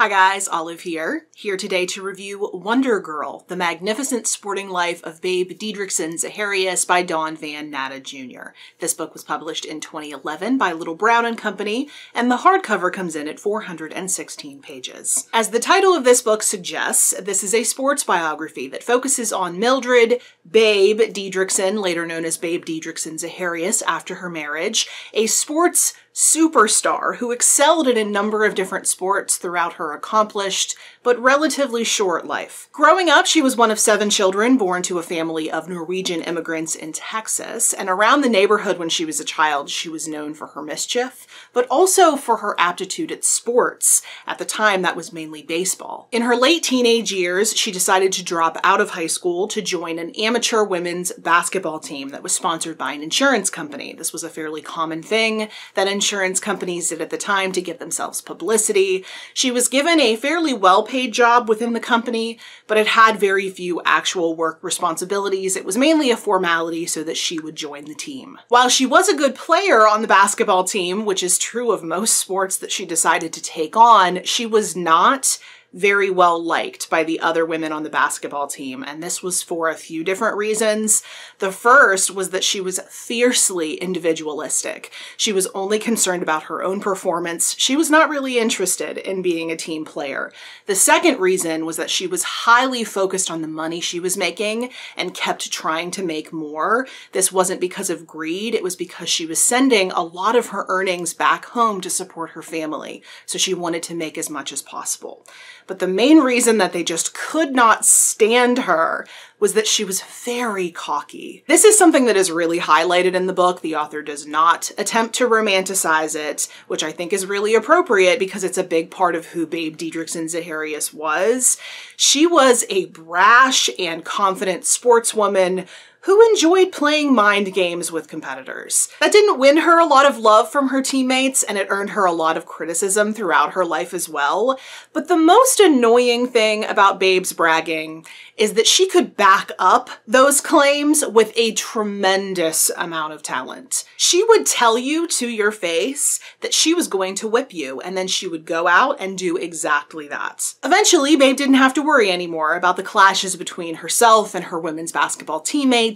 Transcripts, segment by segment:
Hi guys, Olive here, here today to review Wonder Girl, The Magnificent Sporting Life of Babe Didrikson Zaharias by Don Van Natta Jr. This book was published in 2011 by Little Brown and Company, and the hardcover comes in at 416 pages. As the title of this book suggests, this is a sports biography that focuses on Mildred Babe Didrikson, later known as Babe Didrikson Zaharias after her marriage, a sports superstar who excelled in a number of different sports throughout her accomplished but relatively short life. Growing up, she was one of seven children born to a family of Norwegian immigrants in Texas, and around the neighborhood when she was a child, she was known for her mischief, but also for her aptitude at sports. At the time, that was mainly baseball. In her late teenage years, she decided to drop out of high school to join an amateur women's basketball team that was sponsored by an insurance company. This was a fairly common thing that insurance companies did at the time to get themselves publicity. She was given a fairly well-paid job within the company, but it had very few actual work responsibilities. It was mainly a formality so that she would join the team. While she was a good player on the basketball team, which is true of most sports that she decided to take on, she was not very well liked by the other women on the basketball team, and this was for a few different reasons. The first was that she was fiercely individualistic. She was only concerned about her own performance. She was not really interested in being a team player. The second reason was that she was highly focused on the money she was making and kept trying to make more. This wasn't because of greed, it was because she was sending a lot of her earnings back home to support her family, so she wanted to make as much as possible. But the main reason that they just could not stand her was that she was very cocky. This is something that is really highlighted in the book. The author does not attempt to romanticize it, which I think is really appropriate because it's a big part of who Babe Didrikson Zaharias was. She was a brash and confident sportswoman who enjoyed playing mind games with competitors. That didn't win her a lot of love from her teammates, and it earned her a lot of criticism throughout her life as well. But the most annoying thing about Babe's bragging is that she could back up those claims with a tremendous amount of talent. She would tell you to your face that she was going to whip you, and then she would go out and do exactly that. Eventually, Babe didn't have to worry anymore about the clashes between herself and her women's basketball teammates,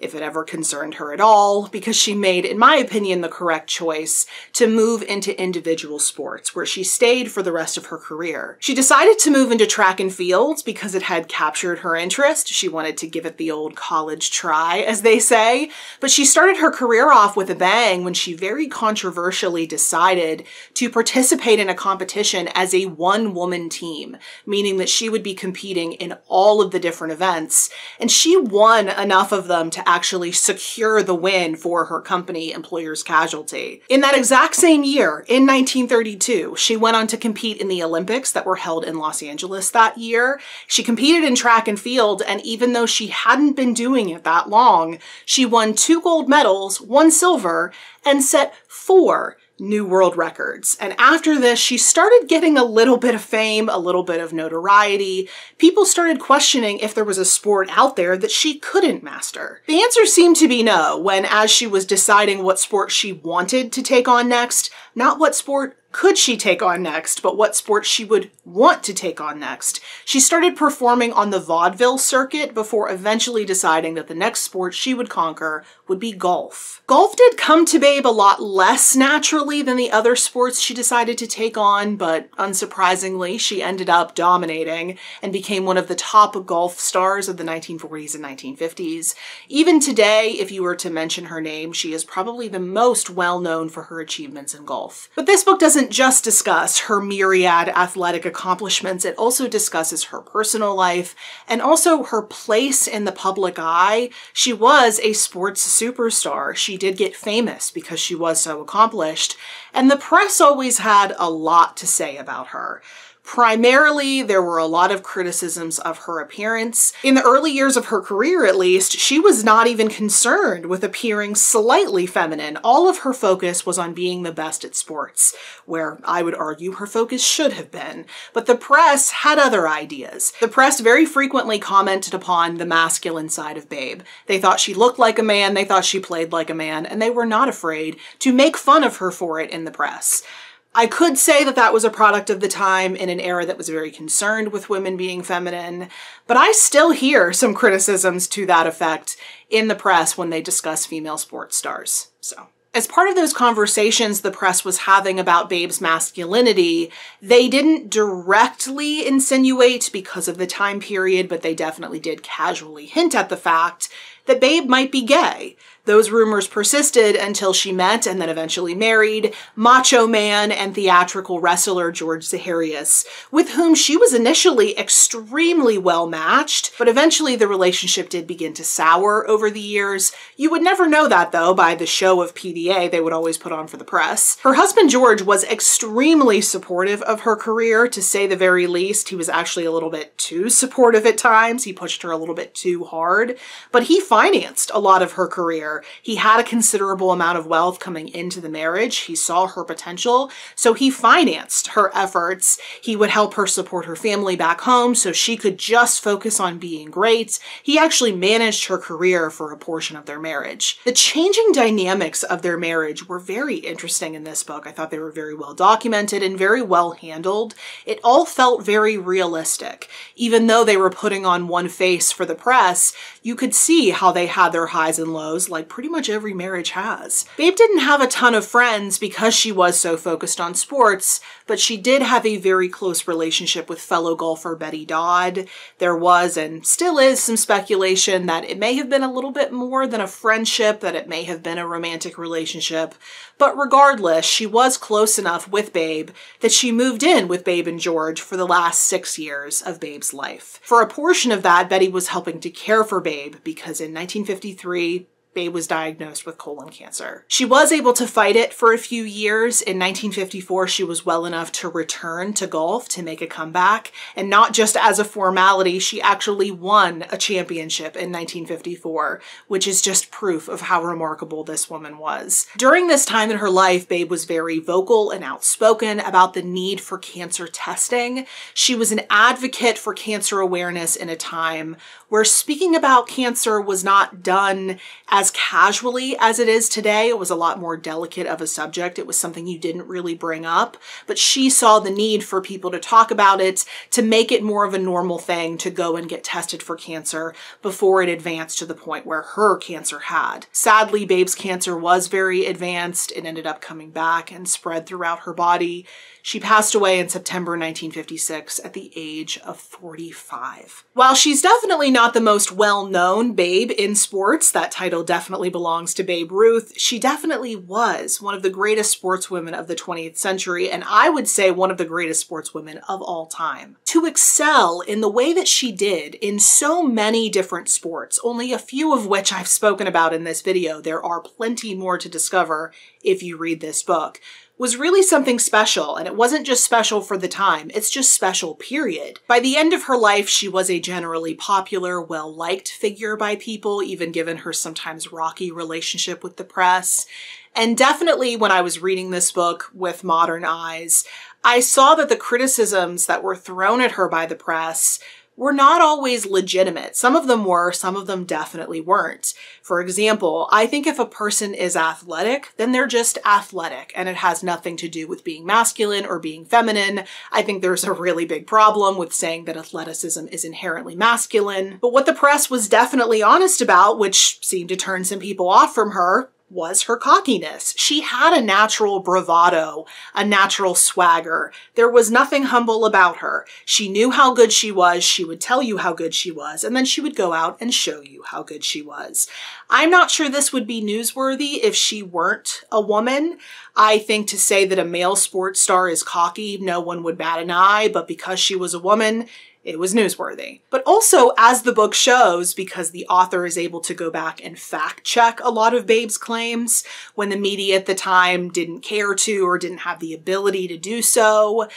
if it ever concerned her at all, because she made, in my opinion, the correct choice to move into individual sports, where she stayed for the rest of her career. She decided to move into track and field because it had captured her interest. She wanted to give it the old college try, as they say. But she started her career off with a bang when she very controversially decided to participate in a competition as a one-woman team, meaning that she would be competing in all of the different events. And she won enough of them to actually secure the win for her company, Employers Casualty. In that exact same year, in 1932, she went on to compete in the Olympics that were held in Los Angeles that year. She competed in track and field, and even though she hadn't been doing it that long, she won two gold medals, one silver, and set four new world records. And after this, she started getting a little bit of fame, a little bit of notoriety. People started questioning if there was a sport out there that she couldn't master. The answer seemed to be no, when as she was deciding what sport she wanted to take on next, not what sport could she take on next, but what sport she would want to take on next. She started performing on the vaudeville circuit before eventually deciding that the next sport she would conquer would be golf. Golf did come to Babe a lot less naturally than the other sports she decided to take on, but unsurprisingly, she ended up dominating and became one of the top golf stars of the 1940s and 1950s. Even today, if you were to mention her name, she is probably the most well known for her achievements in golf. But this book doesn't doesn't just discuss her myriad athletic accomplishments, it also discusses her personal life and also her place in the public eye. She was a sports superstar. She did get famous because she was so accomplished, and the press always had a lot to say about her. Primarily, there were a lot of criticisms of her appearance. In the early years of her career, at least, she was not even concerned with appearing slightly feminine. All of her focus was on being the best at sports, where I would argue her focus should have been. But the press had other ideas. The press very frequently commented upon the masculine side of Babe. They thought she looked like a man, they thought she played like a man, and they were not afraid to make fun of her for it in the press. I could say that that was a product of the time in an era that was very concerned with women being feminine, but I still hear some criticisms to that effect in the press when they discuss female sports stars. So. As part of those conversations the press was having about Babe's masculinity, they didn't directly insinuate because of the time period, but they definitely did casually hint at the fact that Babe might be gay. Those rumors persisted until she met and then eventually married macho man and theatrical wrestler George Zaharias, with whom she was initially extremely well matched, but eventually the relationship did begin to sour over the years. You would never know that though by the show of PDA they would always put on for the press. Her husband George was extremely supportive of her career, to say the very least. He was actually a little bit too supportive at times. He pushed her a little bit too hard, but he financed a lot of her career he had a considerable amount of wealth coming into the marriage. He saw her potential, so he financed her efforts. He would help her support her family back home so she could just focus on being great. He actually managed her career for a portion of their marriage. The changing dynamics of their marriage were very interesting in this book. I thought they were very well documented and very well handled. It all felt very realistic. Even though they were putting on one face for the press, you could see how they had their highs and lows like pretty much every marriage has. Babe didn't have a ton of friends because she was so focused on sports, but she did have a very close relationship with fellow golfer Betty Dodd. There was and still is some speculation that it may have been a little bit more than a friendship, that it may have been a romantic relationship. But regardless, she was close enough with Babe that she moved in with Babe and George for the last six years of Babe's life. For a portion of that, Betty was helping to care for Babe because in 1953, Babe was diagnosed with colon cancer. She was able to fight it for a few years. In 1954, she was well enough to return to golf to make a comeback. And not just as a formality, she actually won a championship in 1954, which is just proof of how remarkable this woman was. During this time in her life, Babe was very vocal and outspoken about the need for cancer testing. She was an advocate for cancer awareness in a time where speaking about cancer was not done as casually as it is today. It was a lot more delicate of a subject. It was something you didn't really bring up, but she saw the need for people to talk about it, to make it more of a normal thing to go and get tested for cancer before it advanced to the point where her cancer had. Sadly, Babe's cancer was very advanced. It ended up coming back and spread throughout her body. She passed away in September 1956 at the age of 45. While she's definitely not the most well-known Babe in sports, that title definitely belongs to Babe Ruth, she definitely was one of the greatest sportswomen of the 20th century, and I would say one of the greatest sportswomen of all time. To excel in the way that she did in so many different sports, only a few of which I've spoken about in this video, there are plenty more to discover if you read this book, was really something special, and it wasn't just special for the time, it's just special, period. By the end of her life, she was a generally popular, well-liked figure by people, even given her sometimes rocky relationship with the press. And definitely when I was reading this book with modern eyes, I saw that the criticisms that were thrown at her by the press were not always legitimate. Some of them were, some of them definitely weren't. For example, I think if a person is athletic, then they're just athletic and it has nothing to do with being masculine or being feminine. I think there's a really big problem with saying that athleticism is inherently masculine. But what the press was definitely honest about, which seemed to turn some people off from her, was her cockiness. She had a natural bravado, a natural swagger. There was nothing humble about her. She knew how good she was. She would tell you how good she was, and then she would go out and show you how good she was. I'm not sure this would be newsworthy if she weren't a woman. I think to say that a male sports star is cocky, no one would bat an eye, but because she was a woman, it was newsworthy. But also, as the book shows, because the author is able to go back and fact check a lot of Babe's claims when the media at the time didn't care to or didn't have the ability to do so,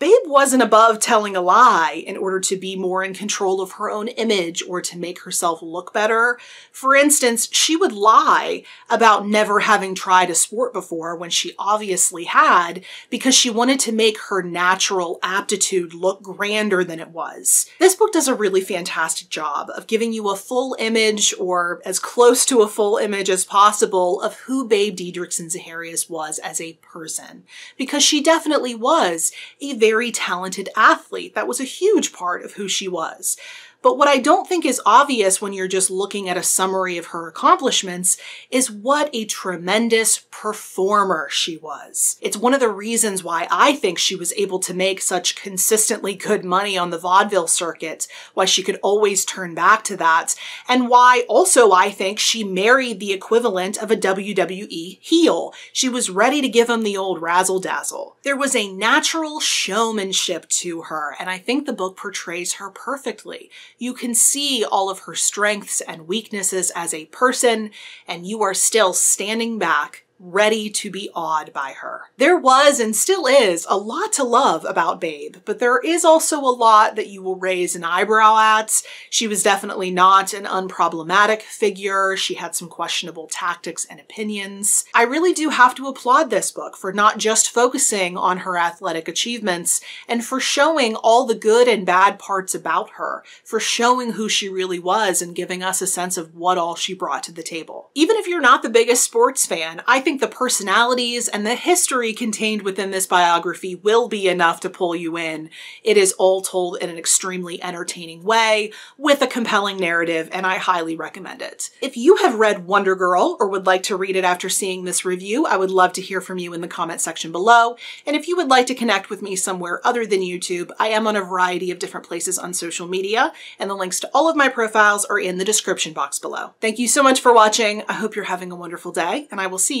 Babe wasn't above telling a lie in order to be more in control of her own image or to make herself look better. For instance, she would lie about never having tried a sport before when she obviously had because she wanted to make her natural aptitude look grander than it was. This book does a really fantastic job of giving you a full image or as close to a full image as possible of who Babe Didrikson Zaharias was as a person because she definitely was a very very talented athlete. That was a huge part of who she was. But what I don't think is obvious when you're just looking at a summary of her accomplishments is what a tremendous performer she was. It's one of the reasons why I think she was able to make such consistently good money on the vaudeville circuit, why she could always turn back to that, and why also I think she married the equivalent of a WWE heel. She was ready to give him the old razzle dazzle. There was a natural showmanship to her, and I think the book portrays her perfectly you can see all of her strengths and weaknesses as a person, and you are still standing back ready to be awed by her. There was and still is a lot to love about Babe, but there is also a lot that you will raise an eyebrow at. She was definitely not an unproblematic figure. She had some questionable tactics and opinions. I really do have to applaud this book for not just focusing on her athletic achievements and for showing all the good and bad parts about her, for showing who she really was and giving us a sense of what all she brought to the table. Even if you're not the biggest sports fan, I think think the personalities and the history contained within this biography will be enough to pull you in. It is all told in an extremely entertaining way with a compelling narrative, and I highly recommend it. If you have read Wonder Girl or would like to read it after seeing this review, I would love to hear from you in the comment section below. And if you would like to connect with me somewhere other than YouTube, I am on a variety of different places on social media, and the links to all of my profiles are in the description box below. Thank you so much for watching. I hope you're having a wonderful day, and I will see